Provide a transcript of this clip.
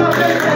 Okay.